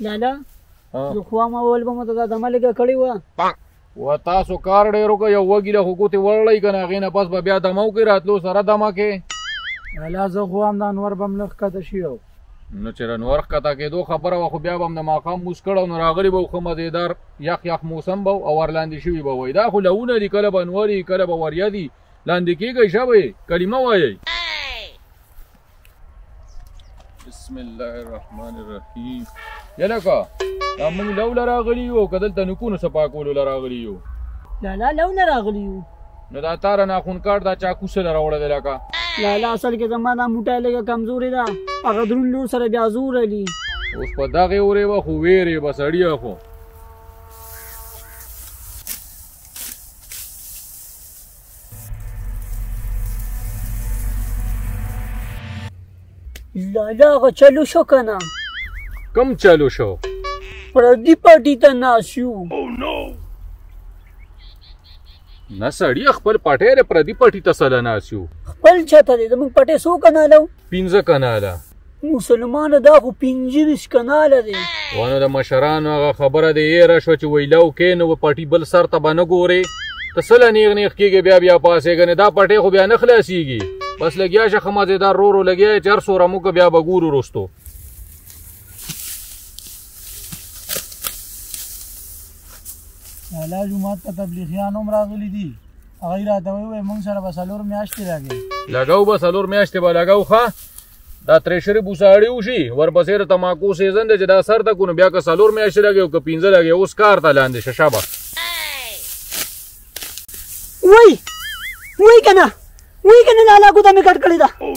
لالا یو خو ما ول به مته د عمل کې کړی و و تاسو کار ډیرو کو یو وګی له حکومت ورلای کنه غینه پس به بیا دمو کې راتلو سره دما کې لالا زه خو هم د انور بم لخ کته شیو نو چې انور کته کې دوه خبره خو بیا بم د ماقام مسکړو نو راغلی به خو مزیدار یخ یخ موسم به او ورلاندې شوی به وای دا خو لهونه دی کله بنوري کله به وریا دی لاندې کېږئ ژبه یې کلمه وایئ بسم الله الرحمن الرحیم یلکه دا موږ لو لراغلی یو که دلته نکونو څه پاکولو لراغلی یو نه نه لو نه راغلی یو نو دا تار ناخون کار دا چاکو څه لراوړه دی لکه لا لا اصل کې زما دا موټی لږه کمزورې ده هغه درون لور سره بیا زور علي اوس په دغې ورې به خو ویرې به سړیه خو لالا هغه چلو شو که نه کم چلو شو پردي پارټي ته ناست یو نه سړی خپل پټې ر پردي پټي ته سره ناست یو خپل چاته دی زموږ پټې څو کناله وو پنځه کناله مسلمانه دا خو پنځه ویشت کناله دی وانه د مشرانو هغه خبره دی یېره شوه چې ویلاو کې نو پټي بل سر ته به نه ګورې ته څه له نیغ نیغ کېږې بیا بیا پاسېږه نه دا پټې خو بیا نه خلاصېږي بس لګیا شه ښه مزېدار رو رو لګیا یې چې هر څوره موږ بیا به ګورو وروستو لالا جومات ته تبلیغیان هم راغلي دي هغه راته وویل مونږ سره به څلور میاشتې لګي لګاو به څلور میاشتې به لګاو ښه دا تریشري بوساړي وشي ورپسې د تماکو سیزن دی چې دا سر ته کو نو بیا که څلور میاشتې لګي او که پنځه لګي اوس کار ته لاندې شه شابه وای وای کنه وای کنه لالا ګوته مې کټ کړې ده oh,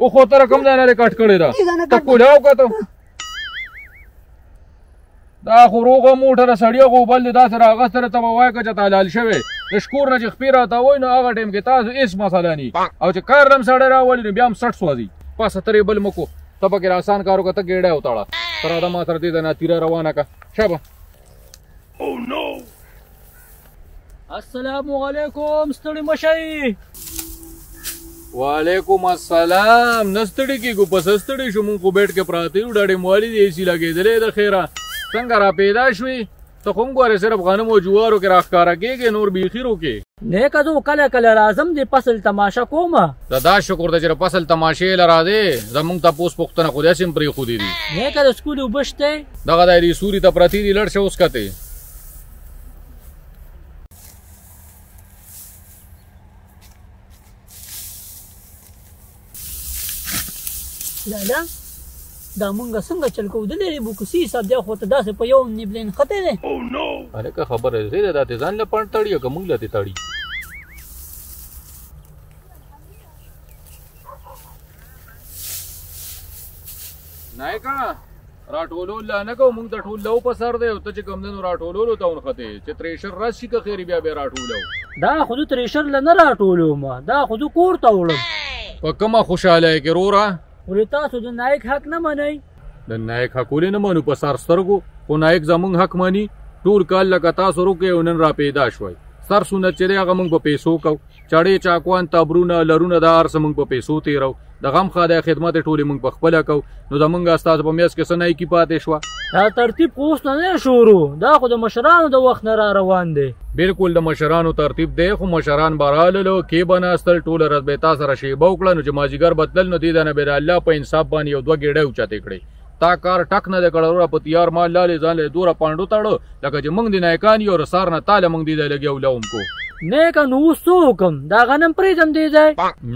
او خو تر کوم ځای نه ریکارډ کړی دا ته کولاو کته دا خو روغه موټر سړی غو بل دا سره هغه سره ته وای که چې تعالی شوی د شکور نه چې خپې راته وای نو هغه ټیم کې تاسو هیڅ مسله نه او چې کار لم سړی راولي نو بیا هم سټ سوځي پاسه ترې بل مکو ته پکې آسان کارو کته ګېډه وتاړه تر دا ما سره دې نه تیر روانه کا شابه او oh, نو السلام علیکم ستړي مشي وعلیکم السلام نستړي کیږو پس ستړي شو مونږ خو بیټ کې پراته یو ډاډې موالي دی سی لګېدلې د خیره څنګه را پیدا شوي ته کوم ګوره صرف غنم او جوارو کې راخکارا کېږي نور بیخیرو کې نه کزو کله کله راځم دی فصل تماشا کوم دا دا شکر د جره فصل تماشې لرا دی زمونږ ته پوس پختنه خو داسې پرې خو دي نه کله سکول وبشته دغه د سوري ته پرتی دی لړ شو اوس کته لالا دا مونږه څنګه چل کو دلې بو کوسی صاحب دا خو ته داسې په یو نیبلین خته ده او نو الکه خبره زیاده د ځان له پړ تړی او مونږ له تړی نایکا راټولول لا نه کوو موږ د ټول لو په سر دی او ته چې کمدنو راټولولو ته ونښتې چې تریشر راشي که خیري بیا بیا راټولو دا خو زه تریشر له نه راټولوم دا خو زه کور ته وړم په کومه خوشحاله کې روره ولې تاسو د نایک حق نه منئ د نایک حق ولې نه منو په سر سترګو خو نایک زمونږ حق مانی ټول کال لکه تاسو روکې او نن را پیدا شوی سر سنت چې هغه موږ په پیسو کو چړې چاکوان تبرونه لرونه د ارس موږ په پیسو تیرو د غم خاده خدمت ټولې موږ په خپل کو نو د موږ استاد په میاس کې سنای کی پاتې شو دا ترتیب اوس نه شروع دا خو د مشرانو د وخت نه را روان دی بالکل د مشرانو ترتیب دی خو مشران براللو کې بناستل ټول رز به تاسو را شی بوکړه نو چې ماجیګر بدل نو دی دنه بیر الله په انصاف باندې یو دوه ګډه اوچته کړي تا کار ټک نه کړه وروره په تیار ما لاله ځان له دوره پاندو تړو لکه چې موږ د نایکان یو رسار نه تاله موږ دی لګیو لوم کو نه کا نو وسو کوم دا غنم پرې جام دی ځای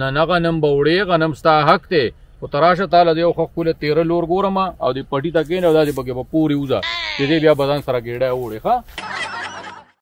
نه نه غنم بوړې غنم ستا حق ته او تراشه تعالی دی خو خپل 13 لور ګورم او دی پټی تکې نه دا دی بګه په پوری وځه چې بیا بدن سره ګډه وړي ښا